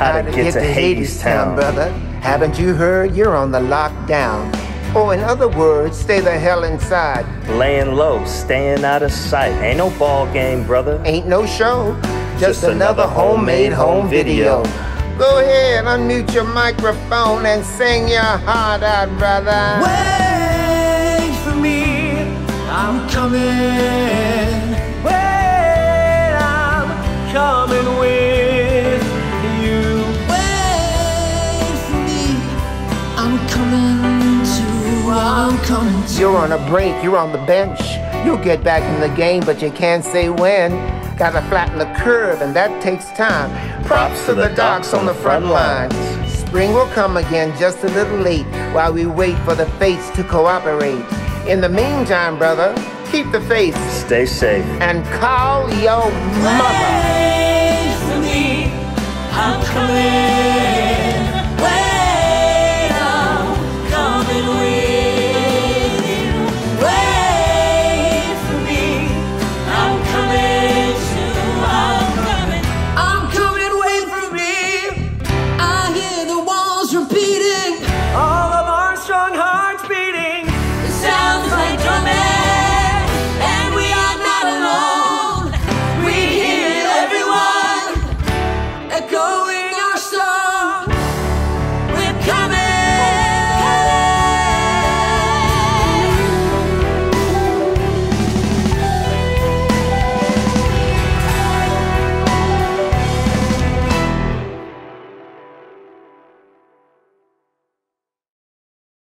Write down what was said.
get, to, Hadestown, brother. Haven't you heard? You're on the lockdown. Or in other words, stay the hell inside. Laying low, staying out of sight. Ain't no ball game, brother. Ain't no show. Just, Just another, another homemade home video. Go ahead, unmute your microphone and sing your heart out, brother. Wait for me, I'm coming. You're on a break, you're on the bench. You'll get back in the game, but you can't say when. Gotta flatten the curve, and that takes time. Props to the docs on the front lines. Spring will come again just a little late while we wait for the fates to cooperate. In the meantime, brother, keep the faith. Stay safe. And call your mother. Wait for me. I'm coming.